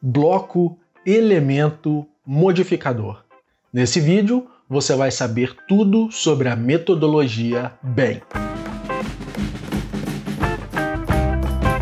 bloco, elemento, modificador. Nesse vídeo, você vai saber tudo sobre a metodologia BEM.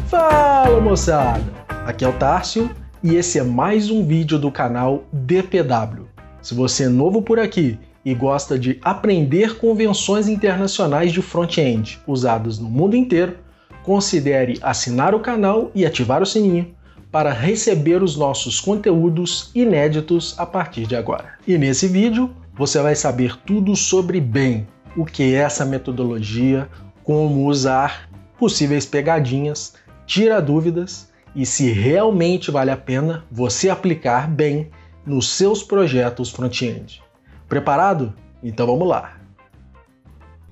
Fala moçada! Aqui é o Tárcio e esse é mais um vídeo do canal DPW. Se você é novo por aqui e gosta de aprender convenções internacionais de front-end usadas no mundo inteiro, considere assinar o canal e ativar o sininho para receber os nossos conteúdos inéditos a partir de agora. E nesse vídeo você vai saber tudo sobre BEM, o que é essa metodologia, como usar, possíveis pegadinhas, tira dúvidas e se realmente vale a pena você aplicar BEM nos seus projetos front-end. Preparado? Então vamos lá!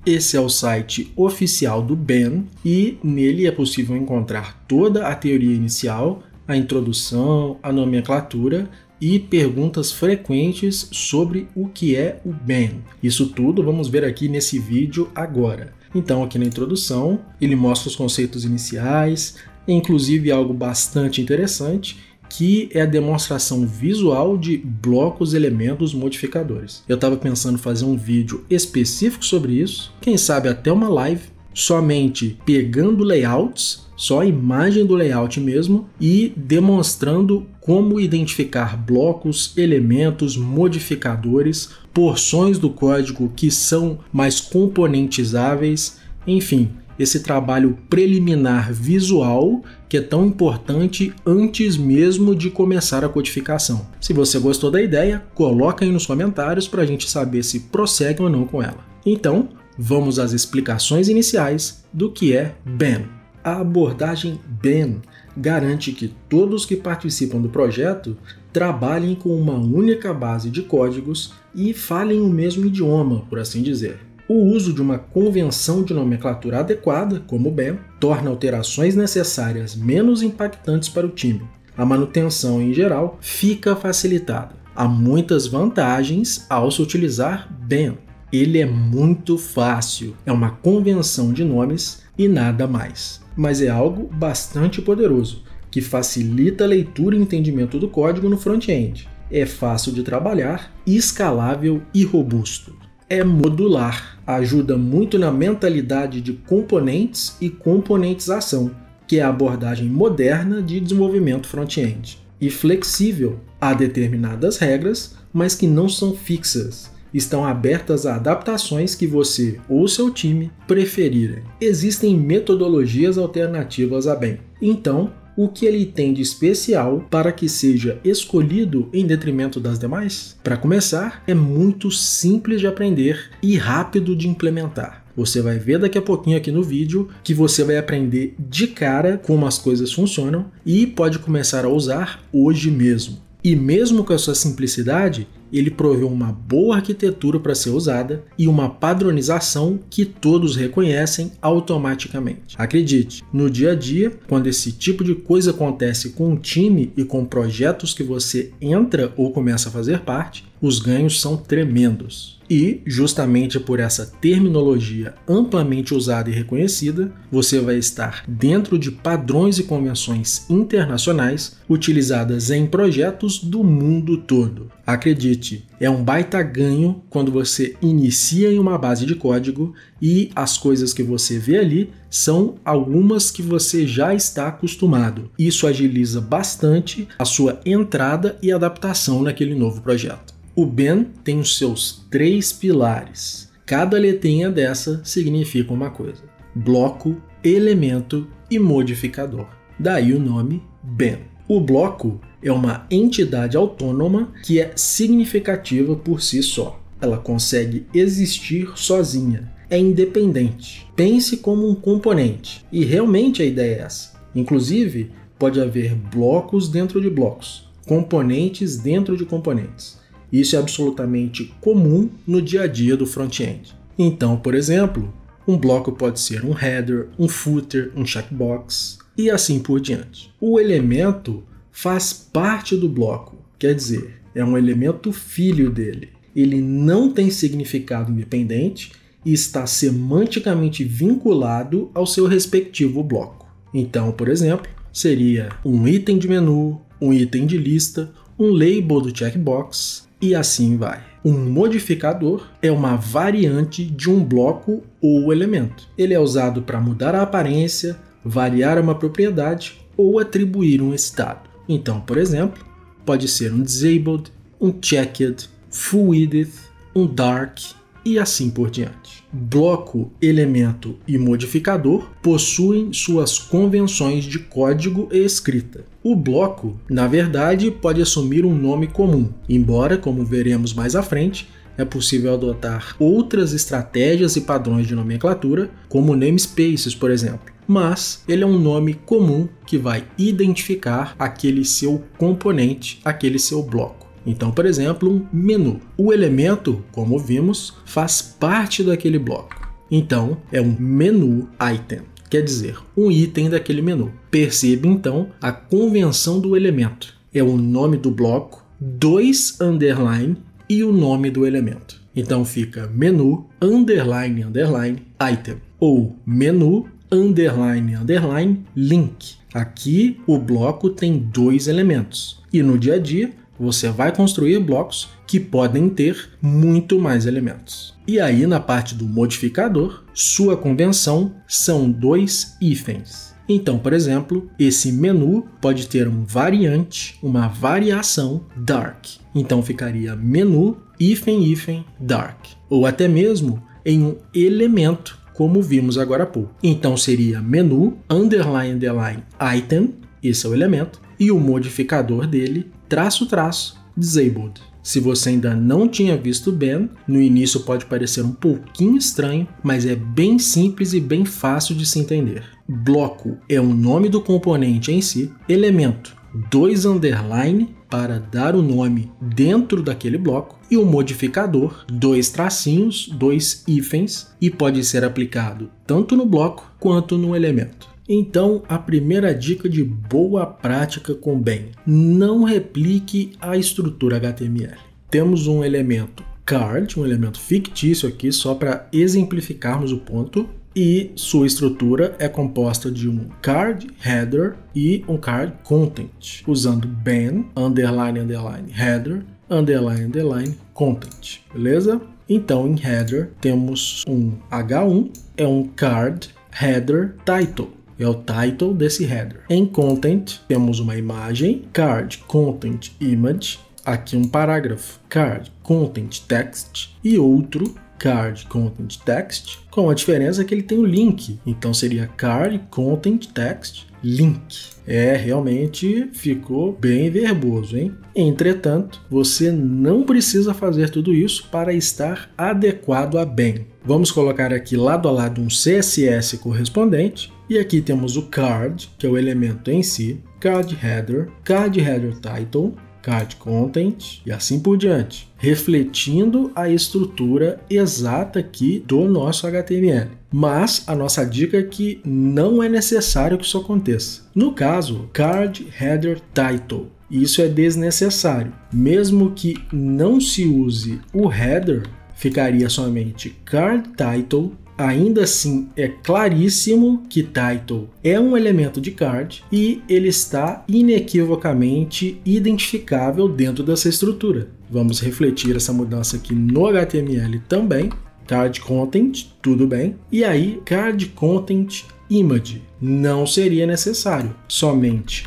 Esse é o site oficial do BEN e nele é possível encontrar toda a teoria inicial, a introdução, a nomenclatura e perguntas frequentes sobre o que é o BEN. Isso tudo vamos ver aqui nesse vídeo agora. Então, aqui na introdução, ele mostra os conceitos iniciais, inclusive algo bastante interessante que é a demonstração visual de blocos, elementos, modificadores. Eu estava pensando em fazer um vídeo específico sobre isso, quem sabe até uma live, somente pegando layouts, só a imagem do layout mesmo, e demonstrando como identificar blocos, elementos, modificadores, porções do código que são mais componentizáveis, enfim, esse trabalho preliminar visual que é tão importante antes mesmo de começar a codificação. Se você gostou da ideia, coloca aí nos comentários para a gente saber se prossegue ou não com ela. Então, vamos às explicações iniciais do que é BEM. A abordagem BEM garante que todos que participam do projeto trabalhem com uma única base de códigos e falem o mesmo idioma, por assim dizer. O uso de uma convenção de nomenclatura adequada, como o BEM, torna alterações necessárias menos impactantes para o time. A manutenção, em geral, fica facilitada. Há muitas vantagens ao se utilizar BEM. Ele é muito fácil, é uma convenção de nomes e nada mais. Mas é algo bastante poderoso, que facilita a leitura e entendimento do código no front-end. É fácil de trabalhar, escalável e robusto é modular, ajuda muito na mentalidade de componentes e componentização, que é a abordagem moderna de desenvolvimento front-end. E flexível, há determinadas regras, mas que não são fixas, estão abertas a adaptações que você ou seu time preferirem. Existem metodologias alternativas a BEM. Então, o que ele tem de especial para que seja escolhido em detrimento das demais? Para começar, é muito simples de aprender e rápido de implementar. Você vai ver daqui a pouquinho aqui no vídeo que você vai aprender de cara como as coisas funcionam e pode começar a usar hoje mesmo. E mesmo com a sua simplicidade, ele proveu uma boa arquitetura para ser usada e uma padronização que todos reconhecem automaticamente. Acredite, no dia a dia, quando esse tipo de coisa acontece com um time e com projetos que você entra ou começa a fazer parte, os ganhos são tremendos. E, justamente por essa terminologia amplamente usada e reconhecida, você vai estar dentro de padrões e convenções internacionais utilizadas em projetos do mundo todo. Acredite, é um baita ganho quando você inicia em uma base de código e as coisas que você vê ali são algumas que você já está acostumado. Isso agiliza bastante a sua entrada e adaptação naquele novo projeto. O Ben tem os seus três pilares. Cada letrinha dessa significa uma coisa: bloco, elemento e modificador. Daí o nome Ben. O bloco é uma entidade autônoma que é significativa por si só. Ela consegue existir sozinha, é independente. Pense como um componente. E realmente a ideia é essa. Inclusive, pode haver blocos dentro de blocos, componentes dentro de componentes. Isso é absolutamente comum no dia a dia do front-end. Então, por exemplo, um bloco pode ser um header, um footer, um checkbox e assim por diante. O elemento faz parte do bloco, quer dizer, é um elemento filho dele. Ele não tem significado independente e está semanticamente vinculado ao seu respectivo bloco. Então, por exemplo, seria um item de menu, um item de lista, um label do checkbox e assim vai. Um modificador é uma variante de um bloco ou elemento. Ele é usado para mudar a aparência, variar uma propriedade ou atribuir um estado. Então, por exemplo, pode ser um disabled, um checked, full width, um dark e assim por diante. Bloco, elemento e modificador possuem suas convenções de código e escrita. O bloco, na verdade, pode assumir um nome comum, embora, como veremos mais à frente, é possível adotar outras estratégias e padrões de nomenclatura, como namespaces, por exemplo. Mas ele é um nome comum que vai identificar aquele seu componente, aquele seu bloco. Então, por exemplo, um menu. O elemento, como vimos, faz parte daquele bloco. Então, é um menu item, quer dizer, um item daquele menu. Perceba então a convenção do elemento. É o nome do bloco, dois underline e o nome do elemento. Então fica menu underline underline item ou menu underline underline link. Aqui o bloco tem dois elementos e no dia a dia você vai construir blocos que podem ter muito mais elementos. E aí na parte do modificador, sua convenção são dois hífens. Então, por exemplo, esse menu pode ter um variante, uma variação dark. Então ficaria menu hífen hífen dark. Ou até mesmo em um elemento, como vimos agora há pouco. Então seria menu underline underline item, esse é o elemento, e o modificador dele, traço traço disabled. Se você ainda não tinha visto Ben, no início pode parecer um pouquinho estranho, mas é bem simples e bem fácil de se entender. Bloco é o nome do componente em si, elemento, dois underline para dar o nome dentro daquele bloco e o modificador, dois tracinhos, dois hífens e pode ser aplicado tanto no bloco quanto no elemento. Então, a primeira dica de boa prática com bem: não replique a estrutura HTML. Temos um elemento card, um elemento fictício aqui só para exemplificarmos o ponto, e sua estrutura é composta de um card header e um card content, usando ben underline underline header underline underline content, beleza? Então, em header temos um H1 é um card header title é o title desse header. Em content, temos uma imagem, card content image, aqui um parágrafo, card content text e outro card content text, com a diferença que ele tem o um link. Então seria card content text link. É, realmente ficou bem verboso, hein? Entretanto, você não precisa fazer tudo isso para estar adequado a bem. Vamos colocar aqui lado a lado um CSS correspondente e aqui temos o card, que é o elemento em si, card header, card header title, card content e assim por diante, refletindo a estrutura exata aqui do nosso HTML. Mas a nossa dica é que não é necessário que isso aconteça. No caso, card header title, isso é desnecessário. Mesmo que não se use o header, ficaria somente card title Ainda assim, é claríssimo que title é um elemento de card e ele está inequivocamente identificável dentro dessa estrutura. Vamos refletir essa mudança aqui no HTML também. Card content, tudo bem. E aí, card content image não seria necessário, somente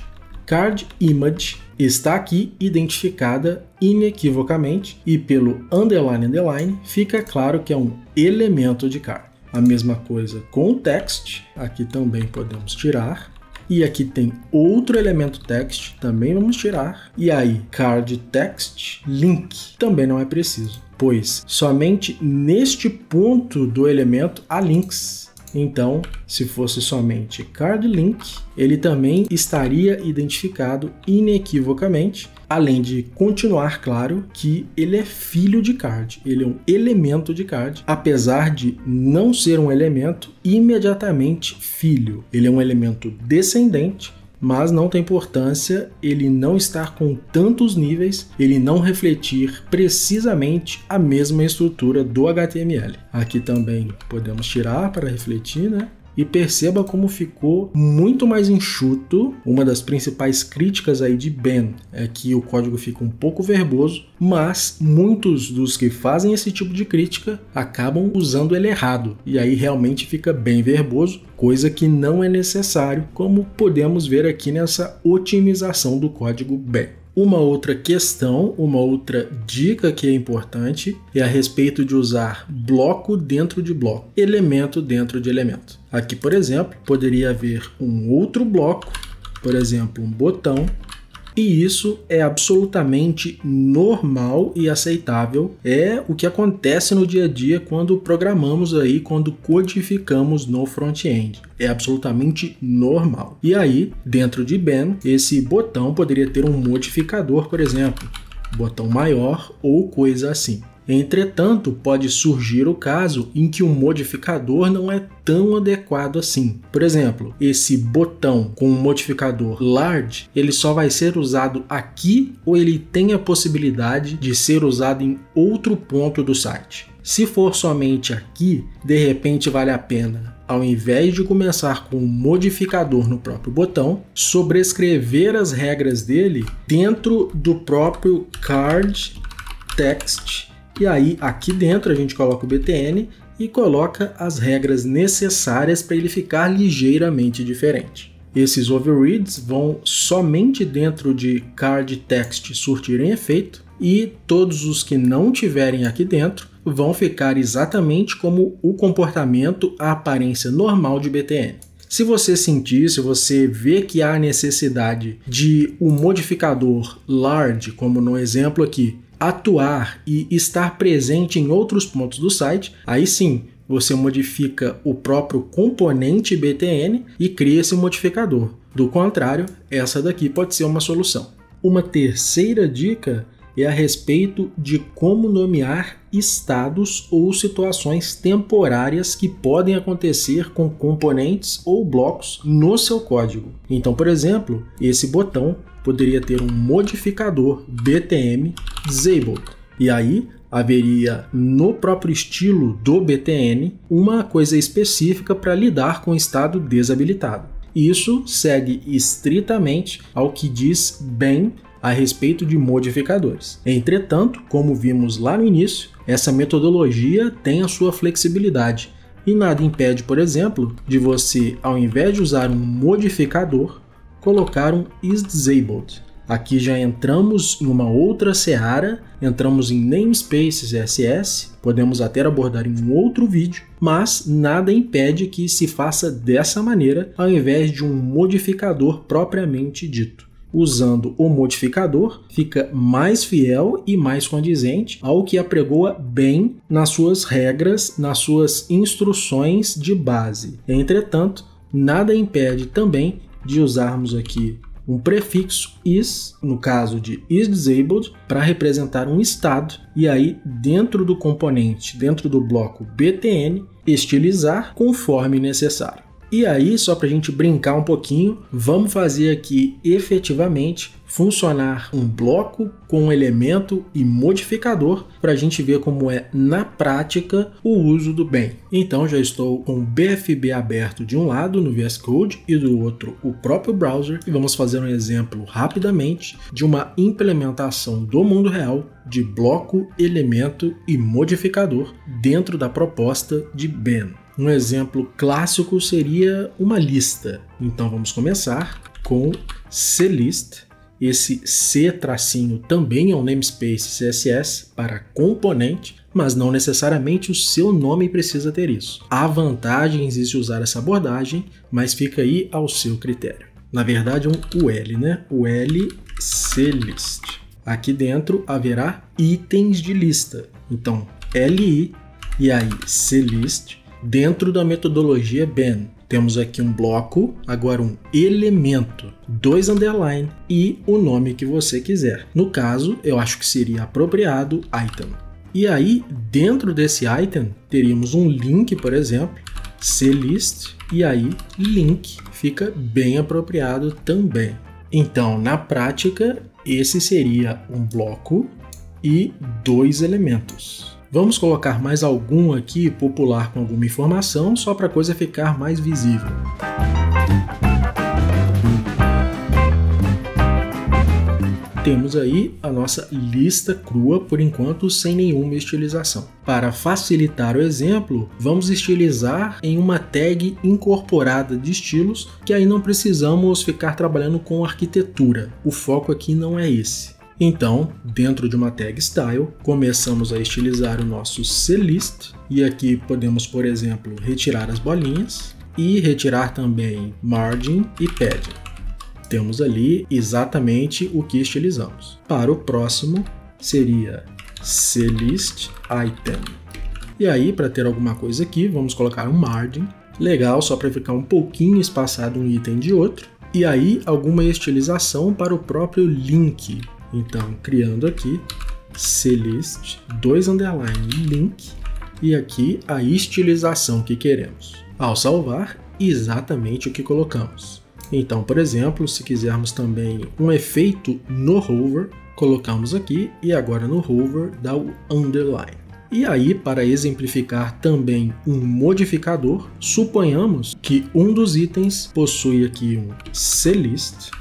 card image está aqui identificada inequivocamente e pelo underline underline fica claro que é um elemento de card. A mesma coisa com o text, aqui também podemos tirar. E aqui tem outro elemento text, também vamos tirar. E aí, card text link também não é preciso, pois somente neste ponto do elemento há links. Então, se fosse somente card link, ele também estaria identificado inequivocamente, além de continuar claro que ele é filho de card, ele é um elemento de card, apesar de não ser um elemento imediatamente filho. Ele é um elemento descendente mas não tem importância ele não estar com tantos níveis, ele não refletir precisamente a mesma estrutura do HTML. Aqui também podemos tirar para refletir, né? E perceba como ficou muito mais enxuto. Uma das principais críticas aí de Ben é que o código fica um pouco verboso, mas muitos dos que fazem esse tipo de crítica acabam usando ele errado e aí realmente fica bem verboso, coisa que não é necessário, como podemos ver aqui nessa otimização do código Ben. Uma outra questão, uma outra dica que é importante é a respeito de usar bloco dentro de bloco, elemento dentro de elemento. Aqui, por exemplo, poderia haver um outro bloco, por exemplo, um botão e isso é absolutamente normal e aceitável. É o que acontece no dia a dia quando programamos aí, quando codificamos no front-end. É absolutamente normal. E aí, dentro de Ben, esse botão poderia ter um modificador, por exemplo, botão maior ou coisa assim. Entretanto, pode surgir o caso em que o modificador não é tão adequado assim. Por exemplo, esse botão com o modificador large, ele só vai ser usado aqui ou ele tem a possibilidade de ser usado em outro ponto do site. Se for somente aqui, de repente vale a pena ao invés de começar com um modificador no próprio botão, sobrescrever as regras dele dentro do próprio card text e aí aqui dentro a gente coloca o BTN e coloca as regras necessárias para ele ficar ligeiramente diferente. Esses overreads vão somente dentro de card text surtirem efeito e todos os que não tiverem aqui dentro vão ficar exatamente como o comportamento, a aparência normal de BTN. Se você sentir, se você vê que há necessidade de um modificador large, como no exemplo aqui, atuar e estar presente em outros pontos do site, aí sim você modifica o próprio componente BTN e cria esse modificador. Do contrário, essa daqui pode ser uma solução. Uma terceira dica é a respeito de como nomear estados ou situações temporárias que podem acontecer com componentes ou blocos no seu código. Então, por exemplo, esse botão poderia ter um modificador BTM disabled. E aí haveria no próprio estilo do BTN uma coisa específica para lidar com o estado desabilitado. Isso segue estritamente ao que diz bem a respeito de modificadores. Entretanto, como vimos lá no início, essa metodologia tem a sua flexibilidade e nada impede, por exemplo, de você, ao invés de usar um modificador, colocar um isDisabled. Aqui já entramos em uma outra seara, entramos em namespaces CSS, podemos até abordar em um outro vídeo, mas nada impede que se faça dessa maneira ao invés de um modificador propriamente dito. Usando o modificador, fica mais fiel e mais condizente ao que apregoa bem nas suas regras, nas suas instruções de base. Entretanto, nada impede também de usarmos aqui um prefixo is, no caso de isDisabled, para representar um estado, e aí dentro do componente, dentro do bloco btn, estilizar conforme necessário. E aí, só para a gente brincar um pouquinho, vamos fazer aqui efetivamente funcionar um bloco com elemento e modificador para a gente ver como é na prática o uso do bem. Então já estou com o BFB aberto de um lado no VS Code e do outro o próprio browser e vamos fazer um exemplo rapidamente de uma implementação do mundo real de bloco, elemento e modificador dentro da proposta de Ben. Um exemplo clássico seria uma lista. Então vamos começar com CList. Esse C tracinho também é um namespace CSS para componente, mas não necessariamente o seu nome precisa ter isso. Há vantagens em se usar essa abordagem, mas fica aí ao seu critério. Na verdade, é um UL, né? O L CList. Aqui dentro haverá itens de lista. Então, LI e aí CList Dentro da metodologia BEN, temos aqui um bloco, agora um elemento, dois underline e o nome que você quiser. No caso, eu acho que seria apropriado item. E aí, dentro desse item, teríamos um link, por exemplo, clist, e aí link fica bem apropriado também. Então, na prática, esse seria um bloco e dois elementos. Vamos colocar mais algum aqui popular com alguma informação, só para a coisa ficar mais visível. temos aí a nossa lista crua por enquanto sem nenhuma estilização. Para facilitar o exemplo, vamos estilizar em uma tag incorporada de estilos, que aí não precisamos ficar trabalhando com arquitetura. O foco aqui não é esse. Então, dentro de uma tag style, começamos a estilizar o nosso CList e aqui podemos, por exemplo, retirar as bolinhas e retirar também margin e padding temos ali exatamente o que estilizamos. Para o próximo seria CList item. E aí, para ter alguma coisa aqui, vamos colocar um margin. Legal, só para ficar um pouquinho espaçado um item de outro. E aí, alguma estilização para o próprio link. Então, criando aqui CList, dois underline link, e aqui a estilização que queremos. Ao salvar, exatamente o que colocamos. Então, por exemplo, se quisermos também um efeito no hover, colocamos aqui e agora no hover dá o underline. E aí, para exemplificar também um modificador, suponhamos que um dos itens possui aqui um CList,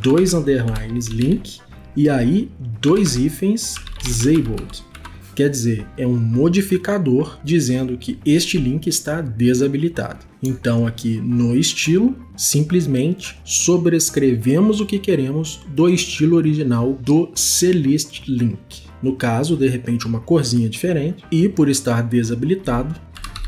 dois underlines link e aí dois hífens disabled. Quer dizer, é um modificador dizendo que este link está desabilitado. Então, aqui no estilo, simplesmente sobrescrevemos o que queremos do estilo original do CList link. No caso, de repente, uma corzinha diferente e por estar desabilitado,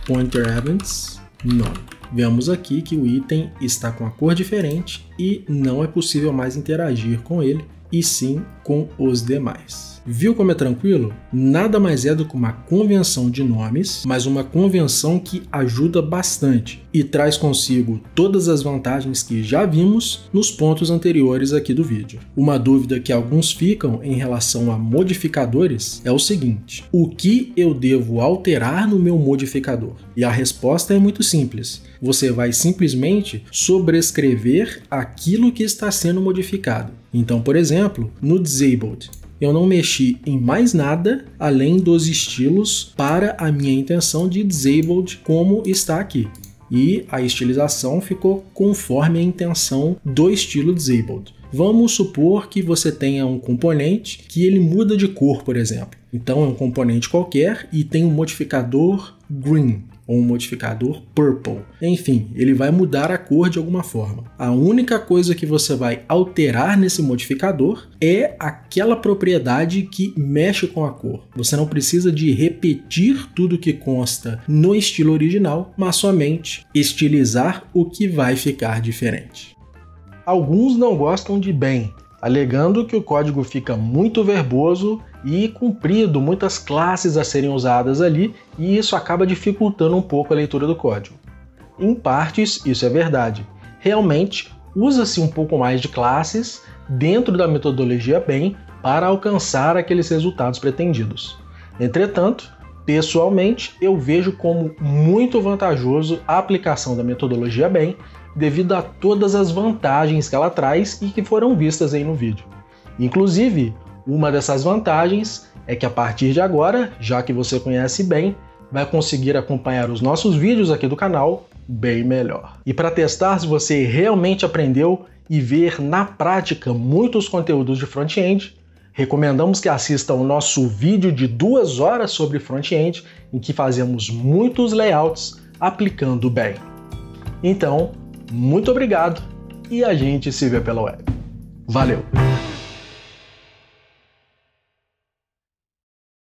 pointer events none. Vemos aqui que o item está com a cor diferente e não é possível mais interagir com ele, e sim com os demais. Viu como é tranquilo? Nada mais é do que uma convenção de nomes, mas uma convenção que ajuda bastante e traz consigo todas as vantagens que já vimos nos pontos anteriores aqui do vídeo. Uma dúvida que alguns ficam em relação a modificadores é o seguinte: o que eu devo alterar no meu modificador? E a resposta é muito simples. Você vai simplesmente sobrescrever aquilo que está sendo modificado. Então, por exemplo, no disabled, eu não mexi em mais nada além dos estilos para a minha intenção de disabled como está aqui. E a estilização ficou conforme a intenção do estilo disabled. Vamos supor que você tenha um componente que ele muda de cor, por exemplo. Então é um componente qualquer e tem um modificador green ou um modificador purple. Enfim, ele vai mudar a cor de alguma forma. A única coisa que você vai alterar nesse modificador é aquela propriedade que mexe com a cor. Você não precisa de repetir tudo que consta no estilo original, mas somente estilizar o que vai ficar diferente. Alguns não gostam de bem, alegando que o código fica muito verboso e comprido, muitas classes a serem usadas ali, e isso acaba dificultando um pouco a leitura do código. Em partes, isso é verdade. Realmente, usa-se um pouco mais de classes dentro da metodologia BEM para alcançar aqueles resultados pretendidos. Entretanto, pessoalmente, eu vejo como muito vantajoso a aplicação da metodologia BEM devido a todas as vantagens que ela traz e que foram vistas aí no vídeo. Inclusive, uma dessas vantagens é que a partir de agora, já que você conhece bem, vai conseguir acompanhar os nossos vídeos aqui do canal bem melhor. E para testar se você realmente aprendeu e ver na prática muitos conteúdos de front-end, recomendamos que assista ao nosso vídeo de duas horas sobre front-end, em que fazemos muitos layouts aplicando bem. Então, muito obrigado e a gente se vê pela web. Valeu!